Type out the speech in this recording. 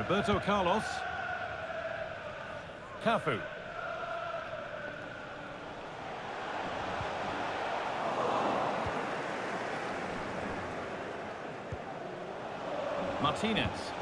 Roberto Carlos. Cafu. Martinez.